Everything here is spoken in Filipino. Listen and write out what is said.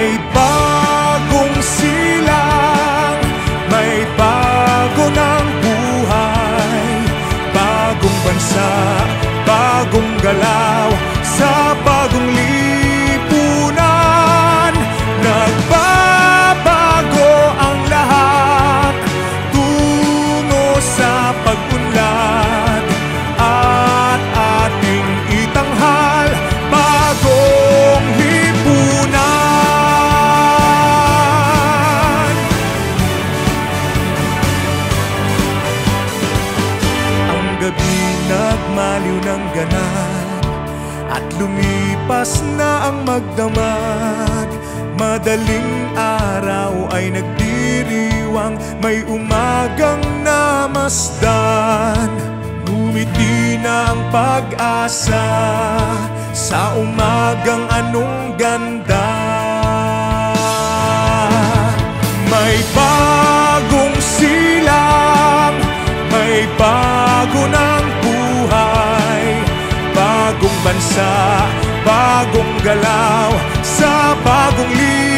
May bagong silang, may bago ng buhay. Bagong bansa, bagong galaw Sa bagong lipunan nagmaliw ng ganap At lumipas na ang magdamag. Madaling araw ay nagdiriwang May umagang namasdan. Ngumiti na ang pag-asa Sa umagang anong ganda. May bagong silang May bago Bagong bansa Bagong galaw sa bagong liwanag